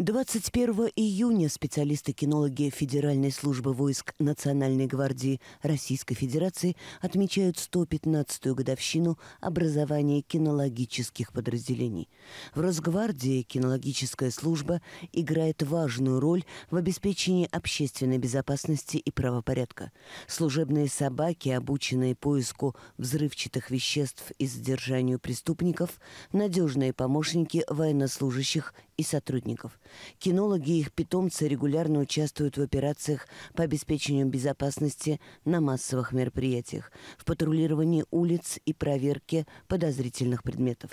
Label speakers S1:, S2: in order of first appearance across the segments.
S1: 21 июня специалисты-кинологи Федеральной службы войск Национальной гвардии Российской Федерации отмечают 115-ю годовщину образования кинологических подразделений. В Росгвардии кинологическая служба играет важную роль в обеспечении общественной безопасности и правопорядка. Служебные собаки, обученные поиску взрывчатых веществ и задержанию преступников, надежные помощники военнослужащих и сотрудников. Кинологи и их питомцы регулярно участвуют в операциях по обеспечению безопасности на массовых мероприятиях, в патрулировании улиц и проверке подозрительных предметов.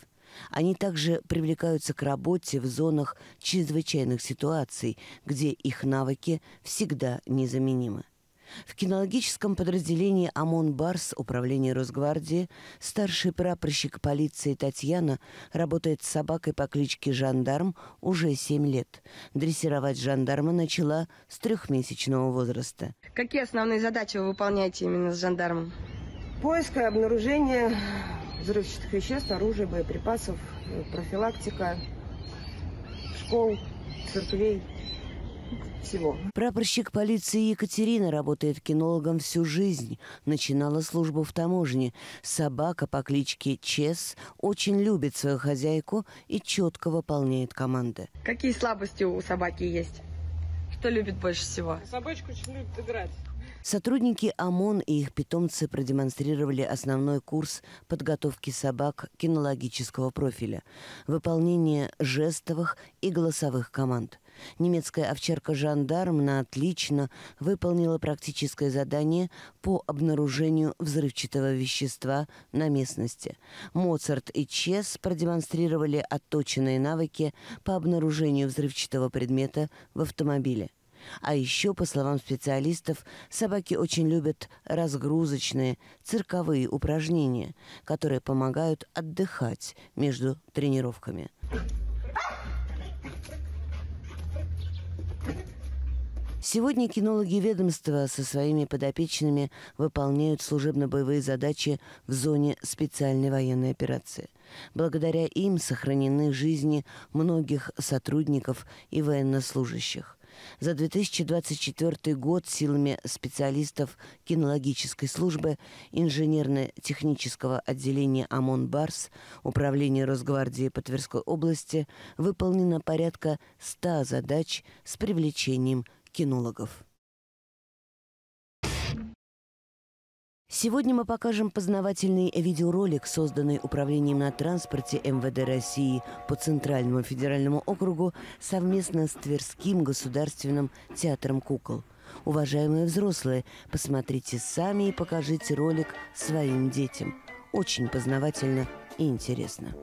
S1: Они также привлекаются к работе в зонах чрезвычайных ситуаций, где их навыки всегда незаменимы. В кинологическом подразделении ОМОН «Барс» Управления Росгвардии старший прапорщик полиции Татьяна работает с собакой по кличке Жандарм уже 7 лет. Дрессировать жандарма начала с трехмесячного возраста.
S2: Какие основные задачи вы выполняете именно с жандармом?
S3: Поиск и обнаружение взрывчатых веществ, оружия, боеприпасов, профилактика школ, церквей – всего.
S1: Прапорщик полиции Екатерина работает кинологом всю жизнь. Начинала службу в таможне. Собака по кличке Чес очень любит свою хозяйку и четко выполняет команды.
S2: Какие слабости у собаки есть? Что любит больше всего?
S3: Собачка очень любит играть.
S1: Сотрудники ОМОН и их питомцы продемонстрировали основной курс подготовки собак кинологического профиля, выполнение жестовых и голосовых команд. Немецкая овчарка-жандарм на отлично выполнила практическое задание по обнаружению взрывчатого вещества на местности. Моцарт и Чес продемонстрировали отточенные навыки по обнаружению взрывчатого предмета в автомобиле. А еще, по словам специалистов, собаки очень любят разгрузочные цирковые упражнения, которые помогают отдыхать между тренировками. Сегодня кинологи ведомства со своими подопечными выполняют служебно-боевые задачи в зоне специальной военной операции. Благодаря им сохранены жизни многих сотрудников и военнослужащих. За 2024 год силами специалистов кинологической службы инженерно-технического отделения ОМОН «Барс» Управления Росгвардии по Тверской области выполнено порядка 100 задач с привлечением кинологов. Сегодня мы покажем познавательный видеоролик, созданный Управлением на транспорте МВД России по Центральному федеральному округу совместно с Тверским государственным театром кукол. Уважаемые взрослые, посмотрите сами и покажите ролик своим детям. Очень познавательно и интересно.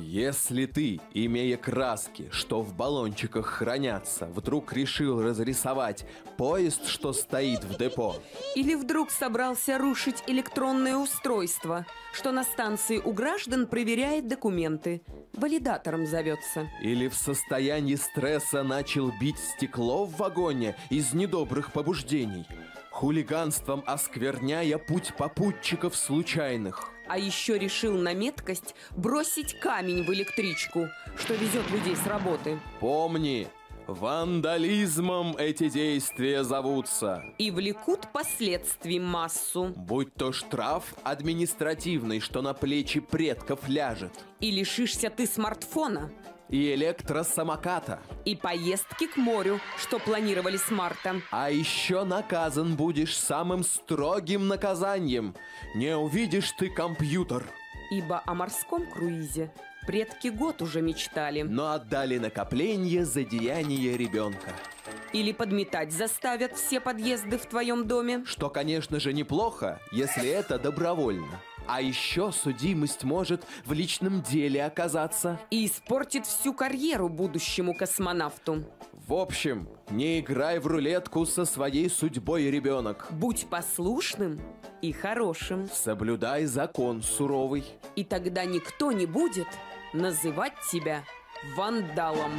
S4: Если ты, имея краски, что в баллончиках хранятся, вдруг решил разрисовать поезд, что стоит в депо,
S5: или вдруг собрался рушить электронное устройство, что на станции у граждан проверяет документы, валидатором зовется.
S4: Или в состоянии стресса начал бить стекло в вагоне из недобрых побуждений, хулиганством оскверняя путь попутчиков случайных –
S5: а еще решил на меткость бросить камень в электричку, что везет людей с работы.
S4: Помни, Вандализмом эти действия зовутся.
S5: И влекут последствий массу.
S4: Будь то штраф административный, что на плечи предков ляжет.
S5: И лишишься ты смартфона
S4: и электросамоката.
S5: И поездки к морю, что планировали с марта.
S4: А еще наказан будешь самым строгим наказанием. Не увидишь ты компьютер.
S5: Ибо о морском круизе предки год уже мечтали.
S4: Но отдали накопление за деяние ребенка.
S5: Или подметать заставят все подъезды в твоем доме.
S4: Что, конечно же, неплохо, если это добровольно. А еще судимость может в личном деле оказаться.
S5: И испортит всю карьеру будущему космонавту.
S4: В общем, не играй в рулетку со своей судьбой, ребенок.
S5: Будь послушным и хорошим.
S4: Соблюдай закон суровый.
S5: И тогда никто не будет называть тебя вандалом.